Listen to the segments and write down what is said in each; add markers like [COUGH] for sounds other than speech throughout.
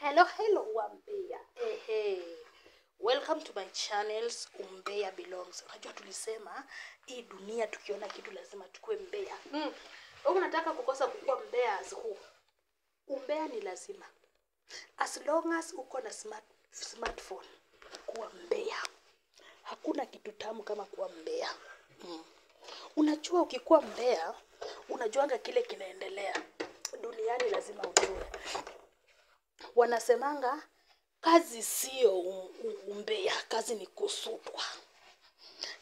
Hello, hello, Wambea. Hey, hey. Welcome to my channels Umbea Belongs. Unajua tulisema hii dunia tukiona kitu lazima tukue mbea. Mm. Wewe unataka kukosa kukua mbea as who? Umbea ni lazima. As long as uko na smart, smartphone kuwa mbea. Hakuna kitu tamu kama kuwa mbea. Mm. Unajua ukikuwa mbea, unajuanga kile kinaendelea duniani, lazima ujue wanasemanga kazi sio umbea, kazi ni kusutwa.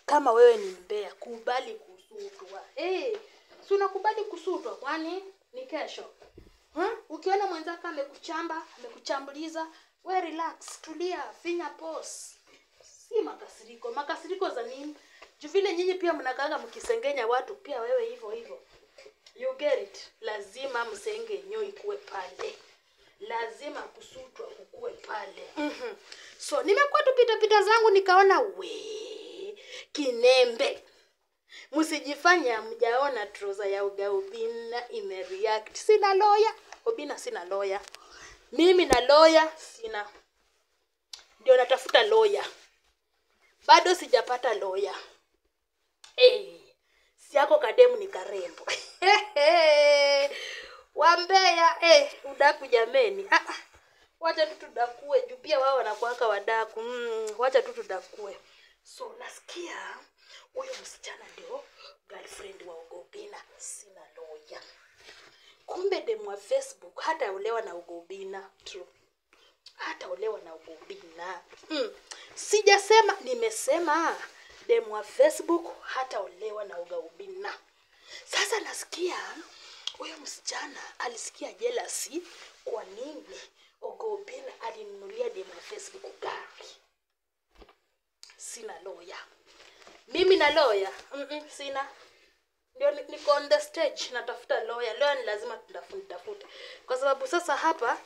Kama wewe ni mbea, kubali kusutwa. Hey, si unakubali kusutwa, kwani ni kesho huh? Ukiona mwenzako amekuchamba amekuchambuliza, we relax, tulia, finya pause. Si makasiriko. Makasiriko za nini? Juu vile nyinyi pia mnakaanga mkisengenya watu, pia wewe hivyo hivyo. You get it? Lazima msengenyo ikuwe pale lazima kusutwa kukue pale. Mm-hmm. so nimekuwa tu pita pita zangu nikaona we kinembe. Msijifanya mjaona troza ya uga ubina imereact. Sina loya ubina sina loya mimi na loya sina. Ndio natafuta loya bado sijapata loya hey, siako kademu ni karembo [LAUGHS] wambea eh, udaku jameni. Ah, ah. wacha tu tudakue juu pia wao wanakuaka wadaku. Mm, wacha tu tudakue. So nasikia huyo msichana ndio girlfriend wa ugobina sina loya kumbe demu wa facebook hata olewa na ugobina. True. Hata olewa na ugobina. Mm. sijasema nimesema demu wa facebook hata olewa na ugaubina sasa nasikia huyo msichana alisikia jealousy. Kwa nini? Ogobina alinunulia demu wa facebook gari. Sina loya mimi na loya Mm-mm, sina. Ndio niko on the stage natafuta lawyer. Lawyer ni lazima tutafute, kwa sababu sasa hapa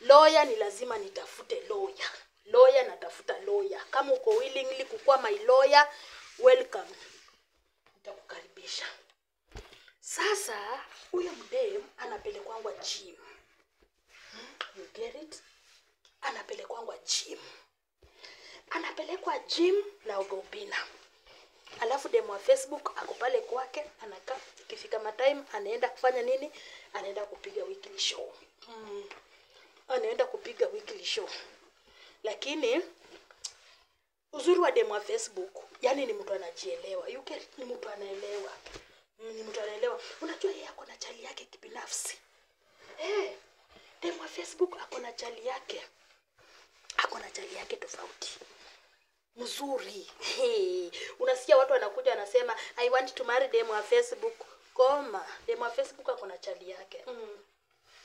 loya ni lazima nitafute lawyer. Lawyer natafuta lawyer. Kama uko willingly kukuwa my lawyer welcome. Nitakukaribisha sasa huyo mdem anapelekwangwa gym. Hmm? you get it? Anapelekwangwa gym. Anapelekwa gym na ugobina. alafu demu wa facebook ako pale kwake anakaa ikifika matime anaenda kufanya nini? Anaenda kupiga weekly show. Mm. anaenda kupiga weekly show. Lakini uzuri wa demu wa facebook yani ni mtu anajielewa. You get, ni mtu anaelewa ni mtu anaelewa. Unajua yeye ako na chali yake kibinafsi. Hey, demu wa facebook ako na chali yake. Ako na chali yake tofauti. Mzuri. Hey. unasikia watu wanakuja wanasema i want to marry demu wa facebook. Koma demu wa facebook ako na chali yake. Mm.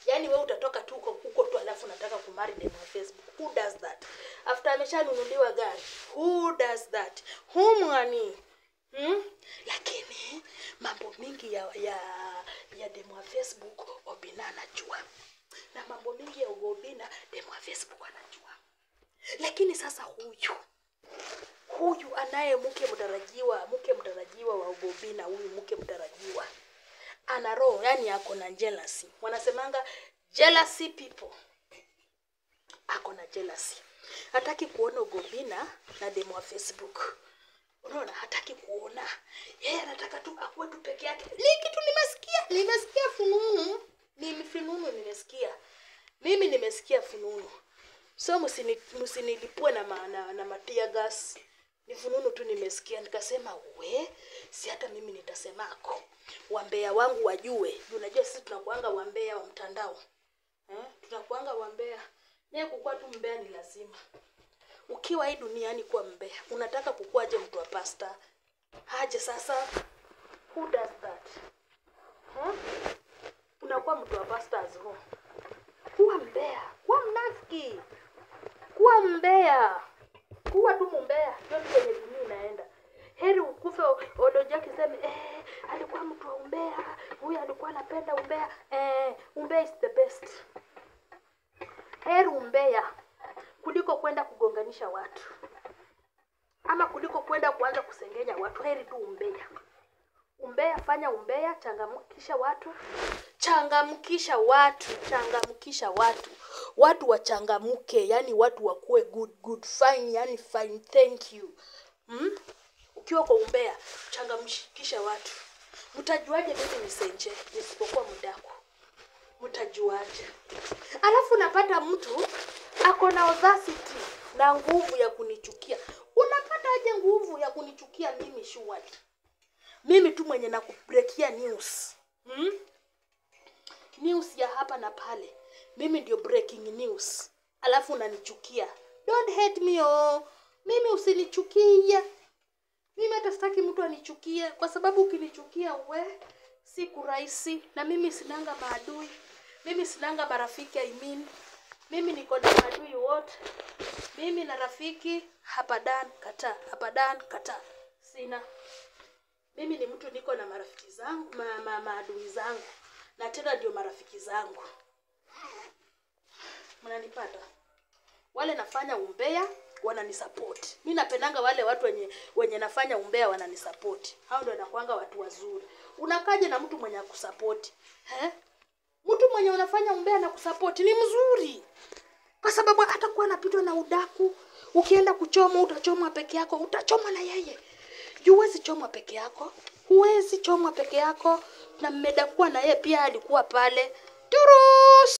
yaani wewe utatoka tu huko huko tu alafu unataka kumari demu wa facebook. Who does that? After ameshanunuliwa gari who does that? Who mwani? hmm? Mingi ya ya ya demu wa facebook obina anajua. Na mambo mingi ya ugobina demu wa facebook anajua. Lakini sasa huyu huyu anaye mke mtarajiwa mke mtarajiwa wa ugobina huyu mke mtarajiwa ana roho yani ako na jealousy. Wanasemanga jealousy people. Ako na jealousy. Hataki kuona ugobina na demu wa facebook unaona hataki kuona. Yeye anataka tu akuwe tu peke yake. Li kitu nimesikia nimesikia fununu. Mimi fununu nimesikia. Mimi nimesikia fununu. So msini- msinilipue na, ma, na, na matia gas. Ni fununu tu nimesikia. Nikasema we si hata mimi nitasemako wambea wangu wajue. Unajua sisi tunakuanga wambea wa mtandao. Eh? tunakuanga wambea. Naye kukuwa tu mbea ni lazima ukiwa hii duniani kuwa mbea unataka kukuaje mtu wa pasta? Haje sasa? Who does that? Huh? unakuwa mtu wa pasta as who? kuwa mbea. Kuwa mnafiki. Kuwa mbea. Kuwa tu mumbea yote kwenye dunia inaenda. Heri ukufe oloja kiseme eh, alikuwa mtu wa umbea. Huyu alikuwa anapenda umbea. Eh, umbea is the best. Heri umbea kuliko kwenda kugonganisha watu. Ama kuliko kwenda kuanza kusengenya watu. Heri tu umbea. Umbea fanya umbea changamkisha watu. Changamkisha watu changamkisha watu. Watu wachangamke yani watu wakuwe good good fine yani fine thank you. Hmm? ukiwa kwa umbea changamkisha watu. Mtajuaje mimi ni senje nisipokuwa mdako? Mtajuaje? Alafu napata mtu ako na audacity na nguvu ya kunichukia. Unapata aje nguvu ya kunichukia mimi Shuali? mimi tu mwenye nakubrekia news. Hmm? news ya hapa na pale. Mimi ndio breaking news. Alafu unanichukia. Don't hate me oh. mimi usinichukie. Mimi hata sitaki mtu anichukie. Kwa sababu ukinichukia we siku rahisi na mimi sinanga maadui. Mimi sinanga marafiki I mean. Mimi niko na maadui wote. Mimi na rafiki hapadan kata hapadan kata. Sina. Mimi ni mtu niko na marafiki zangu ma, ma, maadui zangu. Na tena ndio marafiki zangu. Mnanipata? Wale nafanya umbea wananisupport mi napendanga wale watu wenye wenye nafanya umbea wananisupport hao ndio watu wazuri. Unakaje na mtu mwenye akusapoti eh? Mtu mwenye unafanya umbea na kusapoti ni mzuri. Kwa sababu hatakuwa anapitwa na udaku. Ukienda kuchoma utachomwa peke yako. Utachomwa na yeye. Juu huwezi chomwa peke yako. Huwezi chomwa peke yako. Na mmedakuwa na yeye pia alikuwa pale. Turus